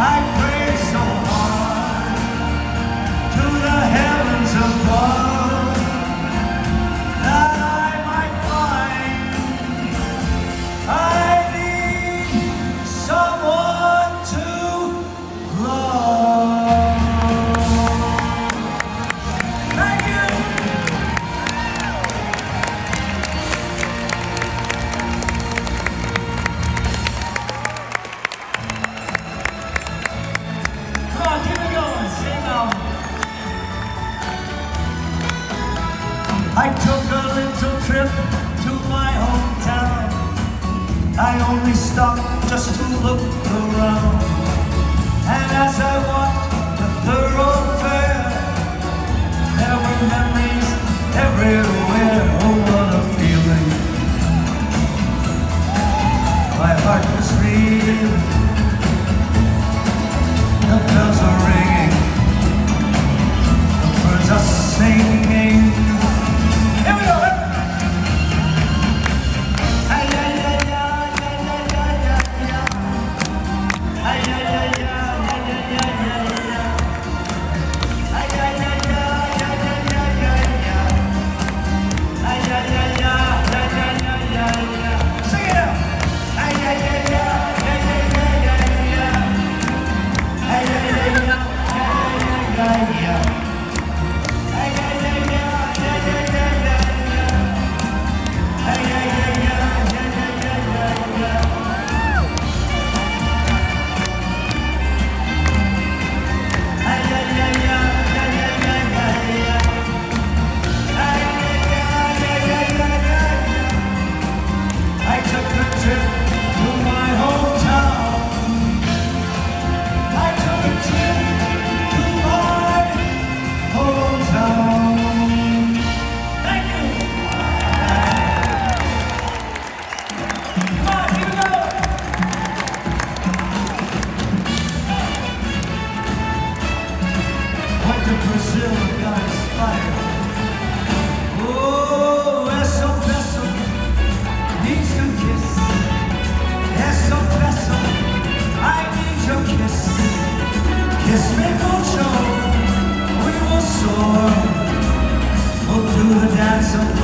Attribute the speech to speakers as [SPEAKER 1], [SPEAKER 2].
[SPEAKER 1] 爱。I took a little trip to my hometown. I only stopped just to look around. And as I walked got some